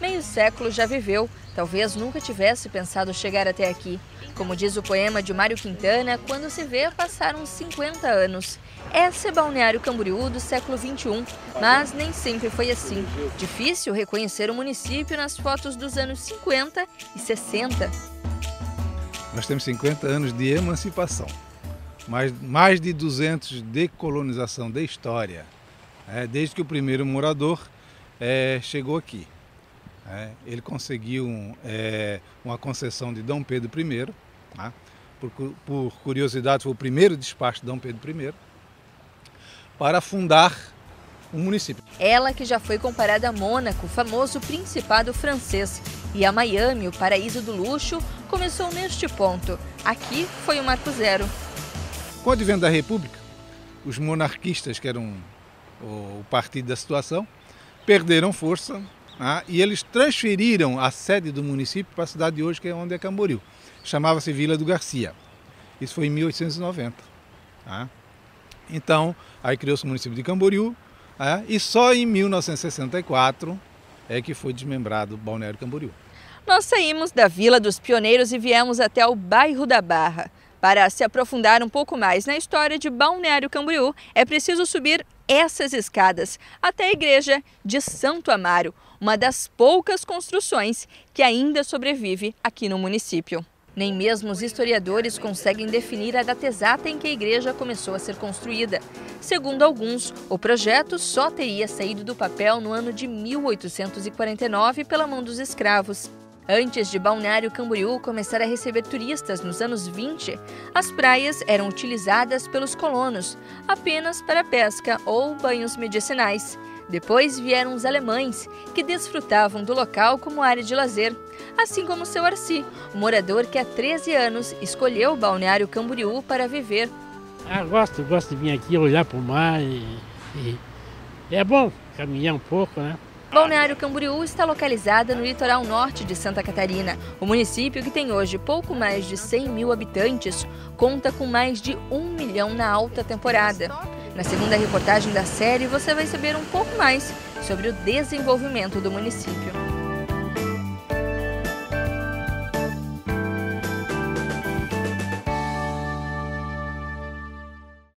Meio século já viveu, talvez nunca tivesse pensado chegar até aqui. Como diz o poema de Mário Quintana, quando se vê, passaram 50 anos. Essa é Balneário Camboriú do século XXI, mas nem sempre foi assim. Difícil reconhecer o município nas fotos dos anos 50 e 60. Nós temos 50 anos de emancipação, mais, mais de 200 de colonização da história, é, desde que o primeiro morador é, chegou aqui. É, ele conseguiu é, uma concessão de Dom Pedro I, tá? por, por, curiosidade, foi o primeiro despacho de Dom Pedro I, para fundar um município. Ela que já foi comparada a Mônaco, famoso principado francês, e a Miami, o paraíso do luxo, começou neste ponto. Aqui foi o marco zero. Com o advento da República, os monarquistas, que eram o partido da situação, perderam força ah, e eles transferiram a sede do município para a cidade de hoje, que é onde é Camboriú. Chamava-se Vila do Garcia. Isso foi em 1890. Ah. Então, aí criou-se o município de Camboriú ah, e só em 1964 é que foi desmembrado Balneário Camboriú. Nós saímos da Vila dos Pioneiros e viemos até o bairro da Barra. Para se aprofundar um pouco mais na história de Balneário Camboriú, é preciso subir essas escadas até a igreja de Santo Amaro, uma das poucas construções que ainda sobrevive aqui no município. Nem mesmo os historiadores conseguem definir a data exata em que a igreja começou a ser construída. Segundo alguns, o projeto só teria saído do papel no ano de 1849 pela mão dos escravos. Antes de Balneário Camboriú começar a receber turistas nos anos 20, as praias eram utilizadas pelos colonos apenas para pesca ou banhos medicinais. Depois vieram os alemães, que desfrutavam do local como área de lazer, assim como seu Arci, morador que há 13 anos escolheu Balneário Camboriú para viver. Ah, gosto, gosto de vir aqui olhar para o mar e, e é bom caminhar um pouco, né? Balneário Camboriú está localizada no litoral norte de Santa Catarina. O município, que tem hoje pouco mais de 100 mil habitantes, conta com mais de um milhão na alta temporada. Na segunda reportagem da série, você vai saber um pouco mais sobre o desenvolvimento do município.